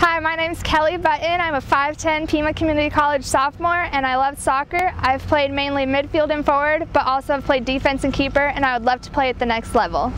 Hi, my name is Kelly Button. I'm a 5'10 Pima Community College sophomore and I love soccer. I've played mainly midfield and forward, but also have played defense and keeper and I would love to play at the next level.